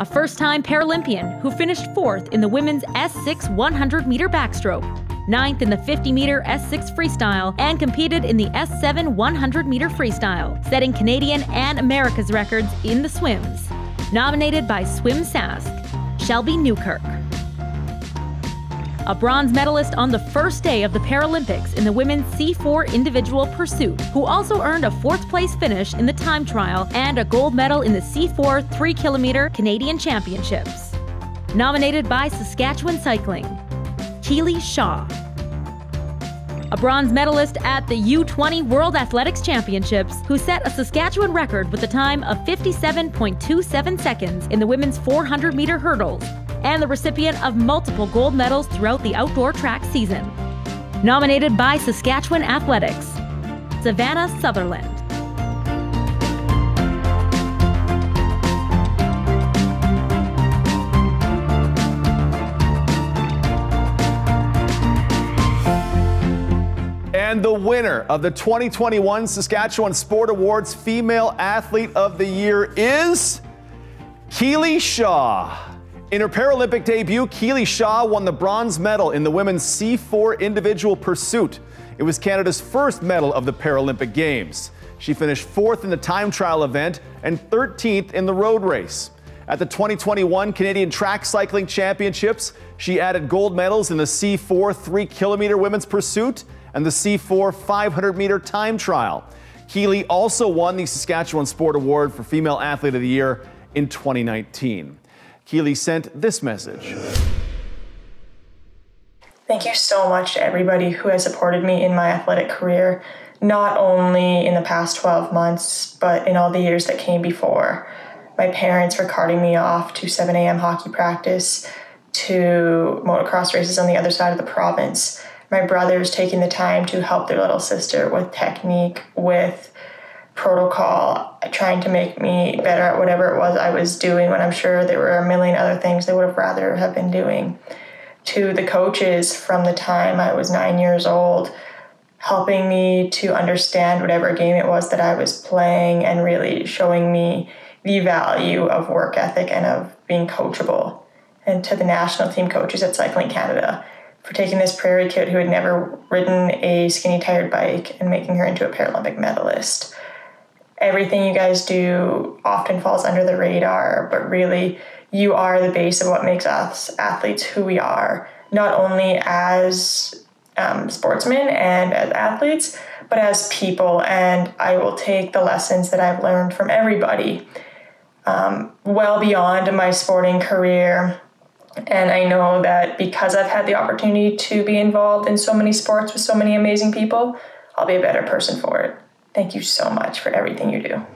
a first time Paralympian who finished fourth in the women's S6 100 meter backstroke, ninth in the 50 meter S6 freestyle, and competed in the S7 100 meter freestyle, setting Canadian and America's records in the swims. Nominated by Swim Sask, Shelby Newkirk a bronze medalist on the first day of the Paralympics in the women's C4 individual pursuit, who also earned a fourth place finish in the time trial and a gold medal in the C4 3 kilometer Canadian Championships. Nominated by Saskatchewan Cycling, Keely Shaw. A bronze medalist at the U20 World Athletics Championships, who set a Saskatchewan record with a time of 57.27 seconds in the women's 400 meter hurdles and the recipient of multiple gold medals throughout the outdoor track season. Nominated by Saskatchewan Athletics, Savannah Sutherland. And the winner of the 2021 Saskatchewan Sport Awards Female Athlete of the Year is Keely Shaw. In her Paralympic debut, Keely Shaw won the bronze medal in the women's C4 individual pursuit. It was Canada's first medal of the Paralympic Games. She finished fourth in the time trial event and 13th in the road race. At the 2021 Canadian Track Cycling Championships, she added gold medals in the C4 3 kilometer women's pursuit and the C4 500 meter time trial. Keely also won the Saskatchewan Sport Award for Female Athlete of the Year in 2019. Keely sent this message. Thank you so much to everybody who has supported me in my athletic career, not only in the past 12 months, but in all the years that came before. My parents for carting me off to 7 a.m. hockey practice, to motocross races on the other side of the province. My brothers taking the time to help their little sister with technique, with protocol, trying to make me better at whatever it was I was doing when I'm sure there were a million other things they would have rather have been doing. To the coaches from the time I was nine years old, helping me to understand whatever game it was that I was playing and really showing me the value of work ethic and of being coachable. And to the national team coaches at Cycling Canada for taking this prairie kid who had never ridden a skinny tired bike and making her into a Paralympic medalist everything you guys do often falls under the radar, but really you are the base of what makes us athletes who we are, not only as um, sportsmen and as athletes, but as people. And I will take the lessons that I've learned from everybody um, well beyond my sporting career. And I know that because I've had the opportunity to be involved in so many sports with so many amazing people, I'll be a better person for it. Thank you so much for everything you do.